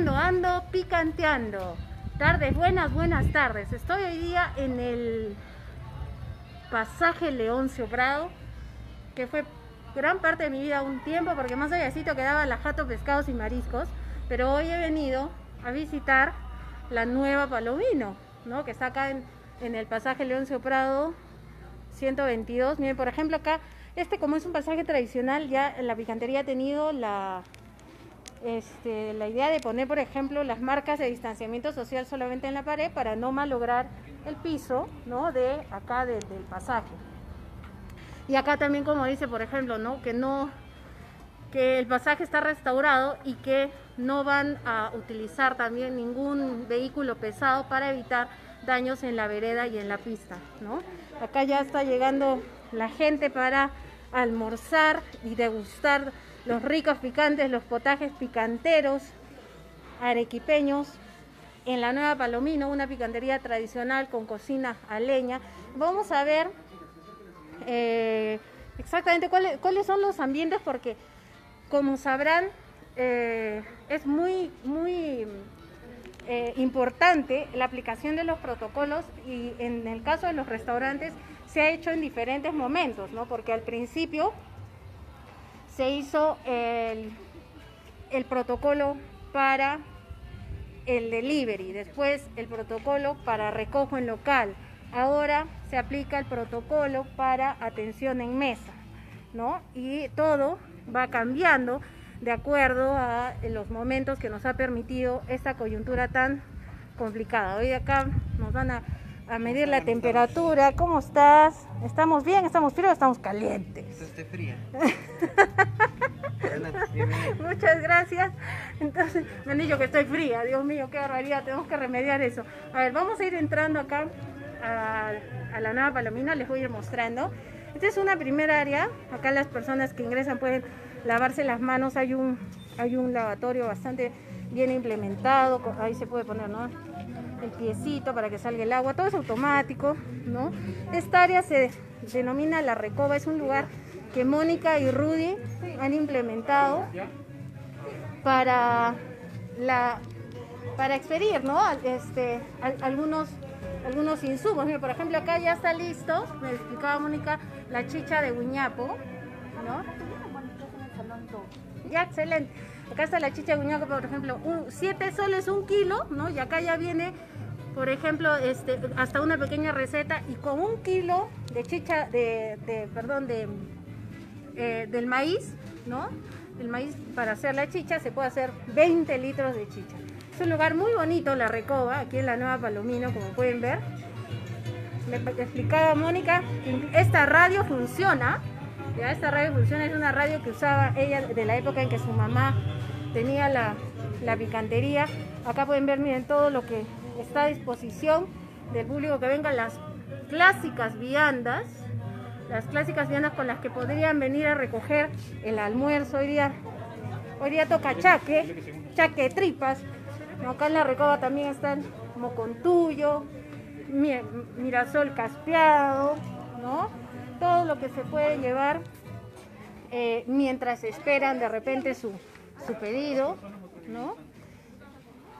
ando, ando picanteando. Tardes buenas, buenas tardes. Estoy hoy día en el pasaje Leoncio Prado, que fue gran parte de mi vida un tiempo, porque más allácito quedaba la Jato Pescados y Mariscos, pero hoy he venido a visitar la nueva Palomino, ¿no? que está acá en, en el pasaje Leoncio Prado 122. Miren, por ejemplo, acá, este como es un pasaje tradicional, ya la picantería ha tenido la, este, la idea de poner, por ejemplo, las marcas de distanciamiento social solamente en la pared para no malograr el piso, ¿no? De acá del pasaje. Y acá también, como dice, por ejemplo, ¿no? Que no que el pasaje está restaurado y que no van a utilizar también ningún vehículo pesado para evitar daños en la vereda y en la pista, ¿no? Acá ya está llegando la gente para almorzar y degustar los ricos picantes, los potajes picanteros arequipeños en la Nueva Palomino, una picantería tradicional con cocina a leña. Vamos a ver eh, exactamente cuáles, cuáles son los ambientes porque como sabrán eh, es muy, muy eh, importante la aplicación de los protocolos y en el caso de los restaurantes se ha hecho en diferentes momentos, ¿no? Porque al principio se hizo el, el protocolo para el delivery, después el protocolo para recojo en local. Ahora se aplica el protocolo para atención en mesa, ¿no? Y todo va cambiando de acuerdo a los momentos que nos ha permitido esta coyuntura tan complicada. Hoy acá nos van a a medir la temperatura. ¿Cómo estás? ¿Estamos bien? ¿Estamos fríos o estamos calientes? Estoy fría. Muchas gracias. Entonces, me han dicho que estoy fría. Dios mío, qué barbaridad. Tenemos que remediar eso. A ver, vamos a ir entrando acá a, a la nueva palomina. Les voy a ir mostrando. Esta es una primera área. Acá las personas que ingresan pueden lavarse las manos. Hay un, hay un lavatorio bastante bien implementado. Ahí se puede poner, ¿no? El piecito para que salga el agua, todo es automático, ¿no? Esta área se denomina La Recoba, es un lugar que Mónica y Rudy han implementado para la para expedir, ¿no? Este, algunos algunos insumos. Mira, por ejemplo, acá ya está listo, me explicaba Mónica, la chicha de guiñapo, ¿no? Ya, excelente. Acá está la chicha de guiñapo, por ejemplo, 7 soles un kilo, ¿no? Y acá ya viene por ejemplo, este, hasta una pequeña receta y con un kilo de chicha, de, perdón, de, eh, del maíz, ¿no? El maíz para hacer la chicha se puede hacer 20 litros de chicha. Es un lugar muy bonito, La Recoba, aquí en la Nueva Palomino, como pueden ver. Me explicaba Mónica esta radio funciona, ya esta radio funciona, es una radio que usaba ella de la época en que su mamá tenía la, la picantería. Acá pueden ver, miren, todo lo que está a disposición del público que vengan las clásicas viandas, las clásicas viandas con las que podrían venir a recoger el almuerzo. Hoy día, hoy día toca chaque, chaque tripas. Acá en la recoba también están como con tuyo, mirasol caspeado, ¿no? Todo lo que se puede llevar eh, mientras esperan de repente su, su pedido, ¿no?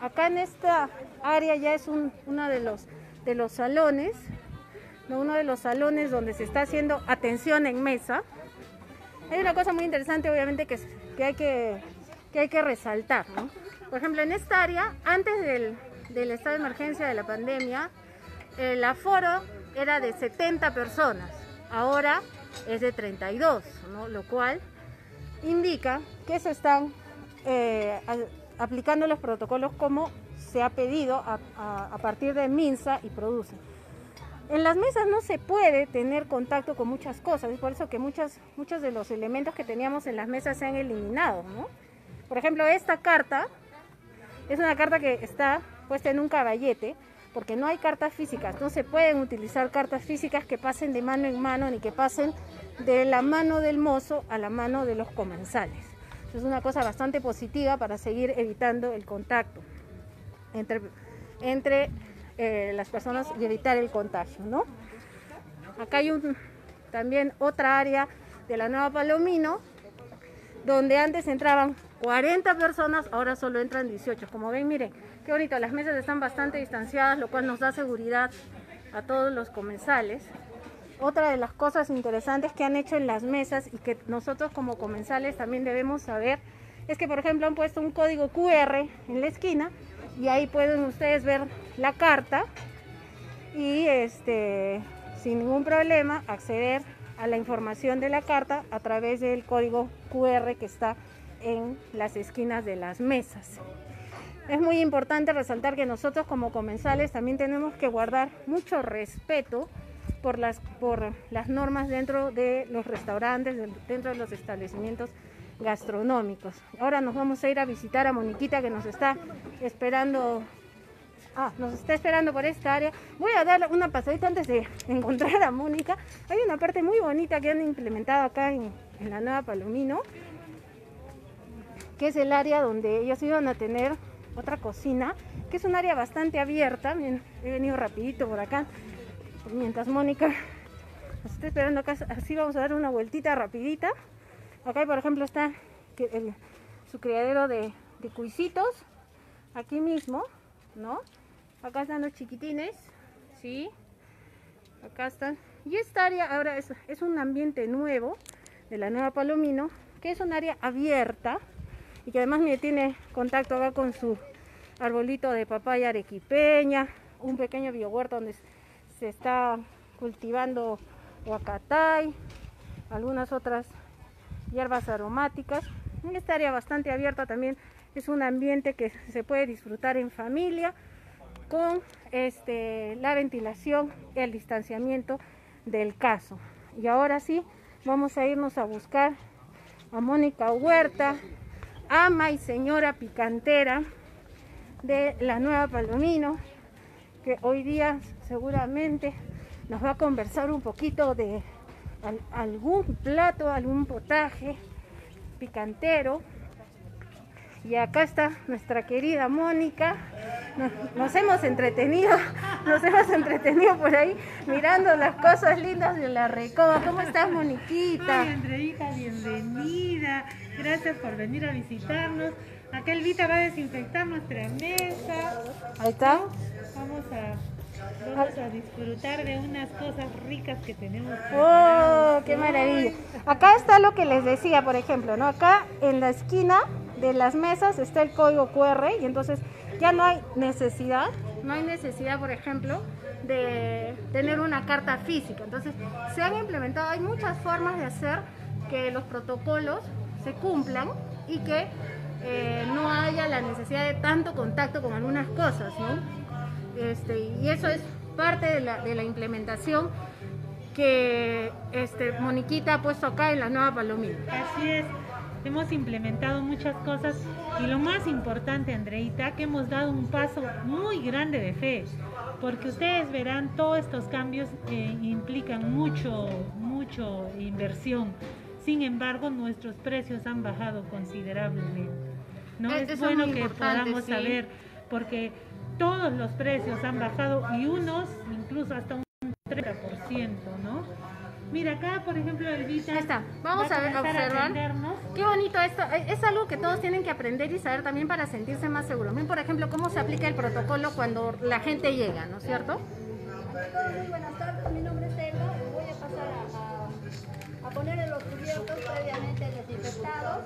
Acá en esta área ya es uno de los, de los salones, uno de los salones donde se está haciendo atención en mesa. Hay una cosa muy interesante, obviamente, que, que, hay, que, hay que resaltar. Por ejemplo, en esta área, antes del, estado de emergencia de la pandemia, el aforo era de 70 personas, ahora es de 32, lo cual indica que se están eh, aplicando los protocolos como se ha pedido a, partir de MINSA y produce. En las mesas no se puede tener contacto con muchas cosas, es por eso que muchas, muchos de los elementos que teníamos en las mesas se han eliminado. Por ejemplo, esta carta es una carta que está puesta en un caballete, porque no hay cartas físicas, no se pueden utilizar cartas físicas que pasen de mano en mano ni que pasen de la mano del mozo a la mano de los comensales. Es una cosa bastante positiva para seguir evitando el contacto entre, entre eh, las personas y evitar el contagio, ¿no? Acá hay un, también otra área de la Nueva Palomino, donde antes entraban 40 personas, ahora solo entran 18. Como ven, miren, qué bonito, las mesas están bastante distanciadas, lo cual nos da seguridad a todos los comensales. Otra de las cosas interesantes que han hecho en las mesas y que nosotros como comensales también debemos saber es que, por ejemplo, han puesto un código QR en la esquina y ahí pueden ustedes ver la carta y este sin ningún problema acceder a la información de la carta a través del código QR que está en las esquinas de las mesas. Es muy importante resaltar que nosotros como comensales también tenemos que guardar mucho respeto por las, por las normas dentro de los restaurantes, dentro de los establecimientos gastronómicos. Ahora nos vamos a ir a visitar a Moniquita que nos está esperando Ah, nos está esperando por esta área. Voy a dar una pasadita antes de encontrar a Mónica. Hay una parte muy bonita que han implementado acá en, la nueva Palomino, que es el área donde ellos iban a tener otra cocina, que es un área bastante abierta. he venido rapidito por acá, mientras Mónica nos está esperando acá. Así vamos a dar una vueltita rapidita. Acá, por ejemplo, está su criadero de, de cuisitos, aquí mismo, ¿no? Acá están los chiquitines, ¿sí? Acá están. Y esta área ahora es, un ambiente nuevo de la nueva Palomino, que es un área abierta y que además tiene contacto acá con su arbolito de papaya arequipeña, un pequeño biohuerto donde se está cultivando huacatay, algunas otras hierbas aromáticas. Esta área bastante abierta también es un ambiente que se puede disfrutar en familia con este, la ventilación y el distanciamiento del caso. Y ahora sí, vamos a irnos a buscar a Mónica Huerta, ama y señora picantera de la Nueva Palomino, que hoy día seguramente nos va a conversar un poquito de algún plato, algún potaje picantero. Y acá está nuestra querida Mónica, nos, hemos entretenido, nos hemos entretenido por ahí mirando las cosas lindas de la Recoba. ¿Cómo estás, Moniquita? Ay, Andreita, bienvenida. Gracias por venir a visitarnos. Acá Elvita va a desinfectar nuestra mesa. Ahí está. Vamos a Vamos a disfrutar de unas cosas ricas que tenemos. ¡Oh, qué maravilla! Acá está lo que les decía, por ejemplo, ¿no? Acá en la esquina de las mesas está el código QR y entonces ya no hay necesidad, no hay necesidad, por ejemplo, de tener una carta física. Entonces, se han implementado, hay muchas formas de hacer que los protocolos se cumplan y que eh, no haya la necesidad de tanto contacto con algunas cosas, ¿no? Este, y eso es parte de la, de la implementación que este, Moniquita ha puesto acá en la nueva Palomita. Así es hemos implementado muchas cosas y lo más importante, Andreita, que hemos dado un paso muy grande de fe, porque ustedes verán todos estos cambios eh, implican mucho, mucho inversión. Sin embargo, nuestros precios han bajado considerablemente. ¿no? Es, bueno que podamos saber, porque todos los precios han bajado y unos incluso hasta un 30%, ¿no? Mira, acá, por ejemplo, Elvita. Ahí está. Vamos a, ver, observar. Qué bonito esto. Eh, es algo que todos tienen que aprender y saber también para sentirse más seguros. Ven, por ejemplo, cómo se aplica el protocolo cuando la gente llega, ¿no es cierto? Muy buenas tardes, mi nombre es Elba. Voy a pasar a, a, poner en los cubiertos previamente desinfectados.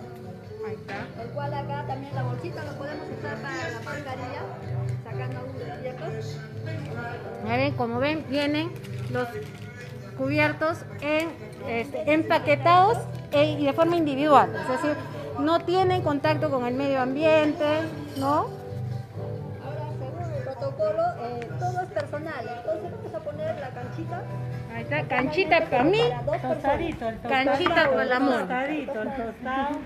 Ahí está. El cual acá también la bolsita lo podemos usar para la mascarilla, ver, como ven, vienen los cubiertos en, este, empaquetados e, y de forma individual, es decir, no tienen contacto con el medio ambiente, ¿no? Ahora, según el protocolo, eh, todo es personal, entonces vamos a poner la canchita. Ahí está, canchita para mí, tostadito, el canchita con la amor. Tostadito, el tostado.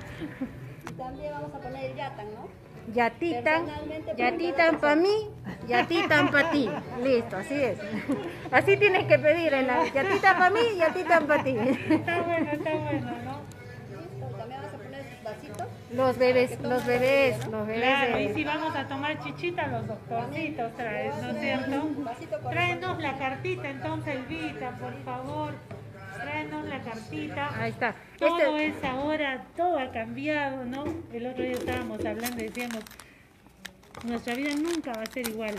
Y también vamos a poner el yatan, ¿no? Yatitan, yatitan para mí, yatitan para ti. Listo, así es. Así tienes que pedir, en la yatitan para mí, yatitan para ti. Está bueno, está bueno, ¿no? También vamos a poner vasitos. Los bebés, los bebés, los bebés. Claro, y si vamos a tomar chichita, los doctorcitos traes, ¿no es cierto? Tráenos la cartita entonces, Elvita, por favor. La cartita. Ahí está. Todo este... es ahora, todo ha cambiado, ¿no? El otro día estábamos hablando y decíamos, nuestra vida nunca va a ser igual.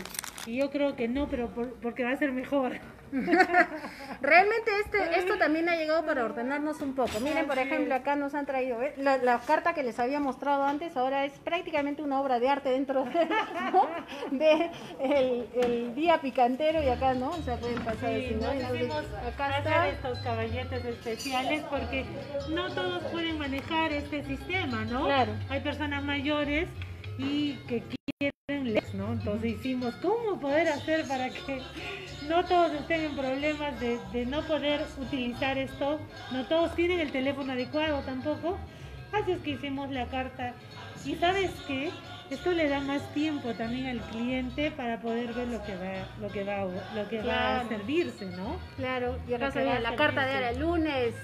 Y yo creo que no, pero porque va a ser mejor. Realmente este, esto también ha llegado para ordenarnos un poco. Miren, por ejemplo, acá nos han traído la, carta que les había mostrado antes, ahora es prácticamente una obra de arte dentro de, el, día picantero y acá no, o sea, pueden pasar sí, ¿no? acá hacer estos caballetes especiales porque no todos pueden manejar este sistema, ¿no? Claro. Hay personas mayores y que Entonces hicimos cómo poder hacer para que no todos estén en problemas de, no poder utilizar esto, no todos tienen el teléfono adecuado tampoco, así es que hicimos la carta. Y sabes qué, esto le da más tiempo también al cliente para poder ver lo que va, lo que va, lo que va a servirse, ¿no? Claro, y acá ve la carta de ahora, lunes,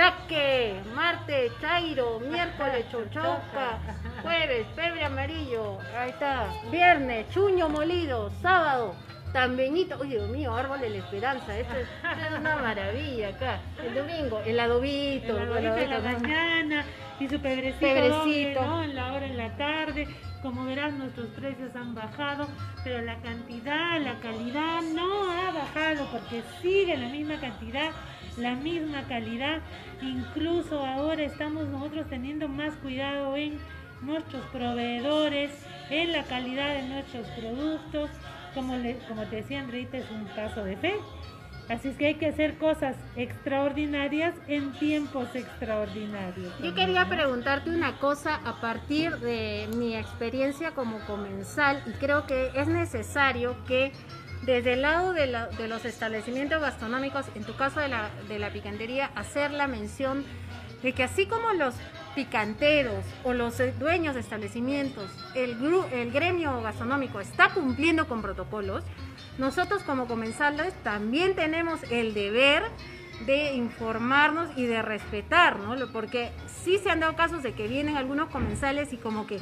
chaque, martes, chairo, miércoles, chochauca, jueves, febre amarillo, ahí está, viernes, chuño molido, sábado, También, oye Dios mío, árbol de la esperanza, esto es, una maravilla acá. El domingo, el adobito, el adobito en la mañana y su pebrecito, En la hora en la tarde. Como verás, nuestros precios han bajado, pero la cantidad, la calidad no ha bajado porque sigue la misma cantidad, la misma calidad. Incluso ahora estamos nosotros teniendo más cuidado en nuestros proveedores, en la calidad de nuestros productos como, como te decía Andreita, es un caso de fe. Así es que hay que hacer cosas extraordinarias en tiempos extraordinarios. Yo quería preguntarte una cosa a partir de mi experiencia como comensal y creo que es necesario que desde el lado de, los establecimientos gastronómicos, en tu caso de la, picantería, hacer la mención de que así como los picanteros o los dueños de establecimientos, el, el gremio gastronómico está cumpliendo con protocolos, nosotros como comensales también tenemos el deber de informarnos y de respetar, ¿no? Porque sí se han dado casos de que vienen algunos comensales y como que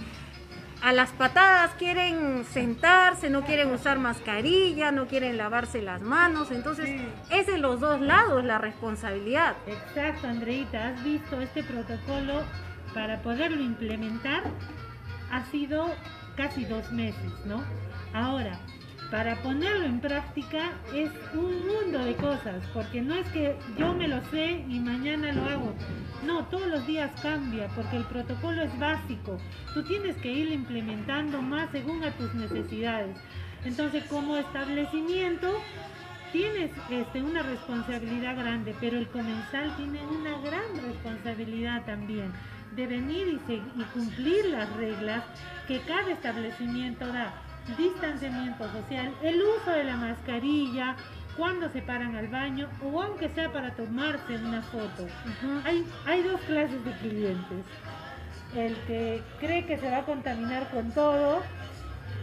a las patadas quieren sentarse, no quieren usar mascarilla, no quieren lavarse las manos, entonces es de los dos lados la responsabilidad. Exacto, Andreita, has visto este protocolo para poderlo implementar, ha sido casi dos meses, ¿no? Ahora, para ponerlo en práctica es un mundo de cosas, porque no es que yo me lo sé y mañana lo hago. No, todos los días cambia, porque el protocolo es básico. Tú tienes que ir implementando más según a tus necesidades. Entonces, como establecimiento, tienes este, una responsabilidad grande, pero el comensal tiene una gran responsabilidad también de venir y, y cumplir las reglas que cada establecimiento da distanciamiento social, el uso de la mascarilla, cuando se paran al baño o aunque sea para tomarse una foto. hay, hay dos clases de clientes. El que cree que se va a contaminar con todo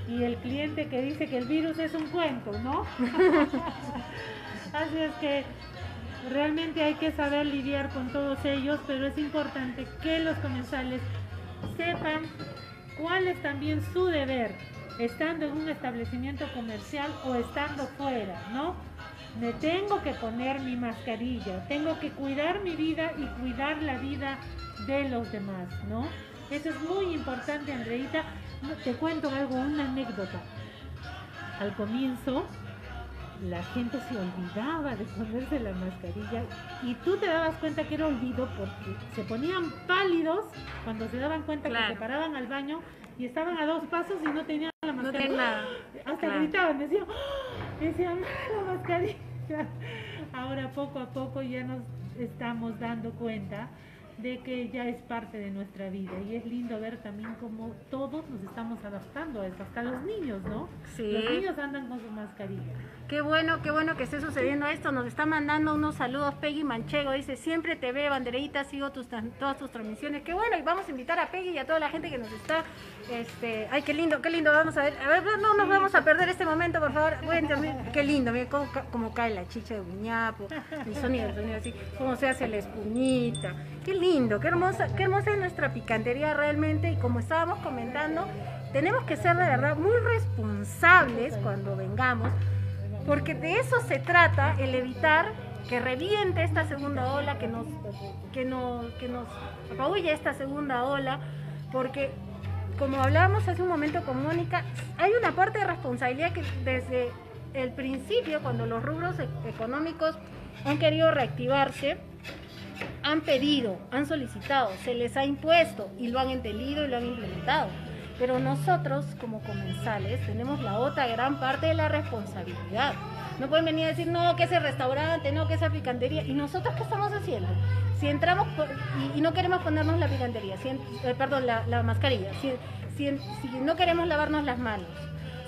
y el cliente que dice que el virus es un cuento, ¿no? Así es que realmente hay que saber lidiar con todos ellos, pero es importante que los comensales sepan cuál es también su deber estando en un establecimiento comercial o estando fuera, ¿no? Me tengo que poner mi mascarilla, tengo que cuidar mi vida y cuidar la vida de los demás, ¿no? Eso es muy importante, Andreita. Te cuento algo, una anécdota. Al comienzo, la gente se olvidaba de ponerse la mascarilla y tú te dabas cuenta que era olvido porque se ponían pálidos cuando se daban cuenta que se paraban al baño y estaban a dos pasos y no tenían la mascarilla. Hasta gritaban, decían, ¡Ah!", decían, la mascarilla. Ahora poco a poco ya nos estamos dando cuenta de que ya es parte de nuestra vida y es lindo ver también cómo todos nos estamos adaptando a eso, hasta los niños, ¿no? Sí. Los niños andan con su mascarilla. Qué bueno, qué bueno que esté sucediendo esto. Nos está mandando unos saludos Peggy Manchego. Dice, siempre te ve, banderita, sigo tus, todas tus transmisiones. Qué bueno, y vamos a invitar a Peggy y a toda la gente que nos está... Este, ay, qué lindo, qué lindo. Vamos a ver, a ver, no nos vamos a perder este momento, por favor. Bueno, qué lindo, cómo, cae la chicha de buñapo, el sonido, el sonido así, cómo se hace la espumita. Qué lindo, qué hermosa, qué hermosa es nuestra picantería realmente. Y como estábamos comentando, tenemos que ser de verdad muy responsables cuando vengamos porque de eso se trata, el evitar que reviente esta segunda ola que nos, que nos, que nos apabulle esta segunda ola, porque como hablábamos hace un momento con Mónica, hay una parte de responsabilidad que desde el principio, cuando los rubros e- económicos han querido reactivarse, han pedido, han solicitado, se les ha impuesto y lo han entendido y lo han implementado. Pero nosotros, como comensales, tenemos la otra gran parte de la responsabilidad. No pueden venir a decir, no, que ese restaurante, no, que esa picantería. ¿Y nosotros qué estamos haciendo? Si entramos por- y, no queremos ponernos la picantería, eh, perdón, la, la mascarilla, si, no queremos lavarnos las manos,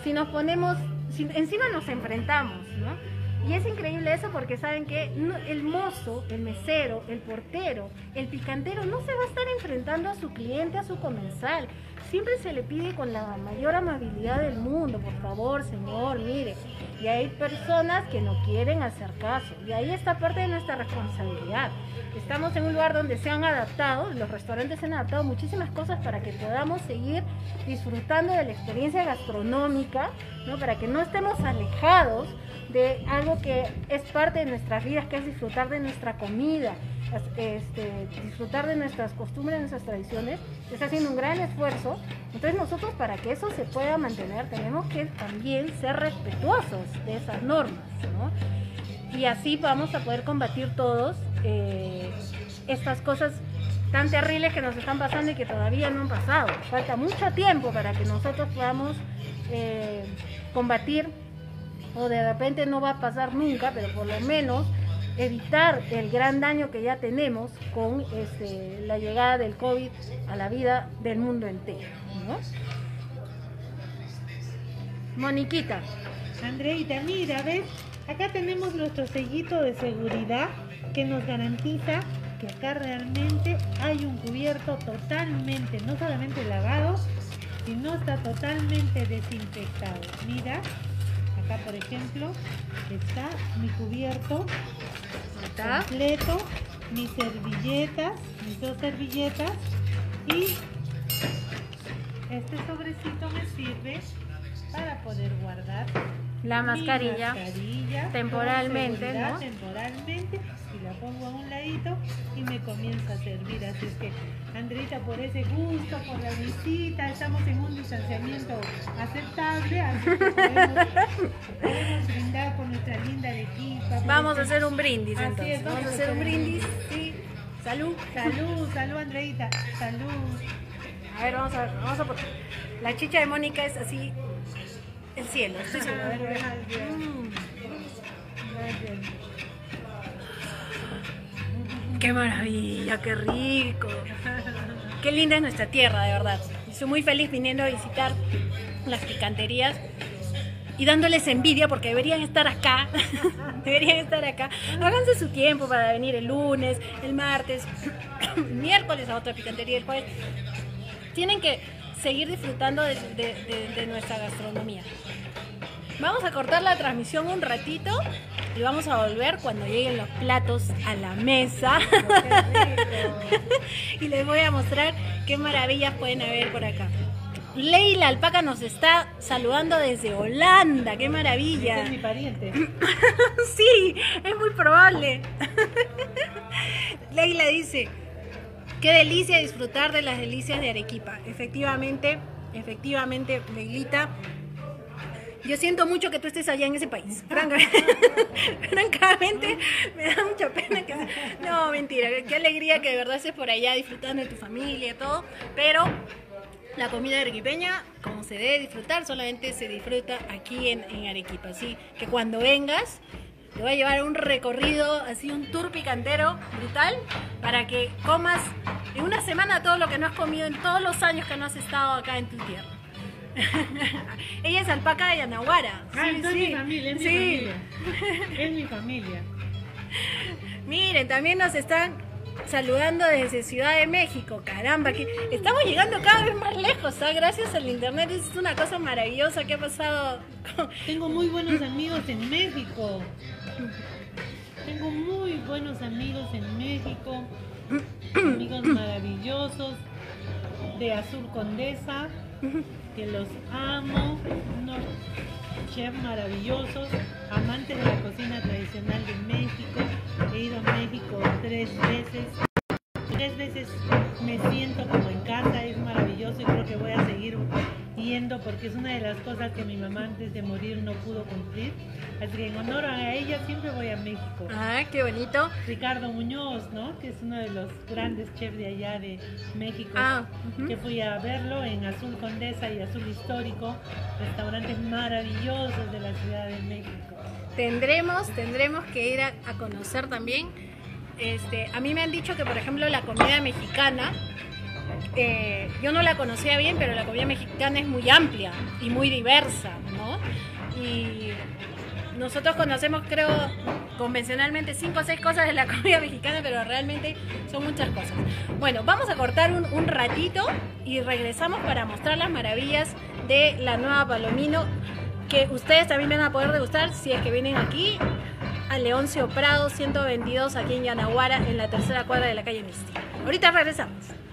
si nos ponemos, encima nos enfrentamos, ¿no? Y es increíble eso porque saben que el mozo, el mesero, el portero, el picantero no se va a estar enfrentando a su cliente, a su comensal. Siempre se le pide con la mayor amabilidad del mundo, por favor, señor, mire. Y hay personas que no quieren hacer caso. Y ahí está parte de nuestra responsabilidad. Estamos en un lugar donde se han adaptado, los restaurantes se han adaptado muchísimas cosas para que podamos seguir disfrutando de la experiencia gastronómica, ¿no? para que no estemos alejados de algo que es parte de nuestras vidas, que es disfrutar de nuestra comida, este, disfrutar de nuestras costumbres, nuestras tradiciones, está haciendo un gran esfuerzo. Entonces nosotros para que eso se pueda mantener tenemos que también ser respetuosos de esas normas, ¿no? Y así vamos a poder combatir todos eh, estas cosas tan terribles que nos están pasando y que todavía no han pasado. Falta mucho tiempo para que nosotros podamos eh, combatir o de repente no va a pasar nunca, pero por lo menos evitar el gran daño que ya tenemos con este, la llegada del COVID a la vida del mundo entero. ¿no? Moniquita, Andreita, mira, ¿ves? Acá tenemos nuestro sellito de seguridad que nos garantiza que acá realmente hay un cubierto totalmente, no solamente lavado, sino está totalmente desinfectado. Mira, acá por ejemplo está mi cubierto ¿está? completo, mis servilletas, mis dos servilletas y este sobrecito me sirve para poder guardar La mascarilla. mascarilla temporalmente, ¿no? Temporalmente y la pongo a un ladito y me comienza a servir. Así es que, Andreita, por ese gusto, por la visita, estamos en un distanciamiento aceptable, así que podemos, podemos brindar por nuestra linda Arequipa. Vamos a hacer un brindis Así entonces. es, Vamos a hacer un brindis. Sí. Salud. Salud, salud, Andreita, salud. A ver, vamos a ver, vamos a por- La chicha de Mónica es así el cielo. estoy segura. Mm. Qué maravilla, qué rico. Qué linda es nuestra tierra, de verdad. Estoy muy feliz viniendo a visitar las picanterías y dándoles envidia porque deberían estar acá. deberían estar acá. Háganse su tiempo para venir el lunes, el martes, el miércoles a otra picantería, el jueves. Tienen que seguir disfrutando de, de- de- de nuestra gastronomía. Vamos a cortar la transmisión un ratito y vamos a volver cuando lleguen los platos a la mesa. y les voy a mostrar qué maravillas pueden haber por acá. Leila Alpaca nos está saludando desde Holanda, qué maravilla. Este es mi pariente. sí, es muy probable. Leila dice, qué delicia disfrutar de las delicias de Arequipa. Efectivamente, efectivamente, Leilita. Yo siento mucho que tú estés allá en ese país. Francamente, me da mucha pena que... No, mentira. Qué alegría que de verdad estés por allá disfrutando de tu familia y todo. Pero la comida arequipeña, como se debe disfrutar, solamente se disfruta aquí en, en Arequipa. Así que cuando vengas, te voy a llevar un recorrido, así un tour picantero brutal, para que comas en una semana todo lo que no has comido en todos los años que no has estado acá en tu tierra. Ella es alpaca de Yanaguara. Ah, Sí, sí. es mi familia, es mi Sí. familia. Es mi familia. Miren, también nos están saludando desde Ciudad de México. Caramba, que estamos llegando cada vez más lejos, ¿ah? Gracias al internet es una cosa maravillosa que ha pasado. Tengo muy buenos amigos en México. Tengo muy buenos amigos en México. Amigos maravillosos de Azul Condesa, que los amo. Unos chefs maravillosos, amantes de la cocina tradicional de México. He ido a México tres veces. tres veces me siento como en casa, es maravilloso y creo que voy a seguir porque es una de las cosas que mi mamá antes de morir no pudo cumplir. Así que en honor a ella siempre voy a México. Ah, qué bonito. Ricardo Muñoz, ¿no? Que es uno de los grandes chefs de allá de México. Ah, Que fui a verlo en Azul Condesa y Azul Histórico, restaurantes maravillosos de la Ciudad de México. Tendremos, tendremos que ir a, a conocer también. Este, a mí me han dicho que, por ejemplo, la comida mexicana yo no la conocía bien, pero la comida mexicana es muy amplia y muy diversa, ¿no? Y nosotros conocemos, creo, convencionalmente cinco o seis cosas de la comida mexicana, pero realmente son muchas cosas. Bueno, vamos a cortar un, ratito y regresamos para mostrar las maravillas de la nueva Palomino que ustedes también van a poder degustar si es que vienen aquí a Leoncio Prado 122 aquí en Yanaguara en la tercera cuadra de la calle Misti. Ahorita regresamos.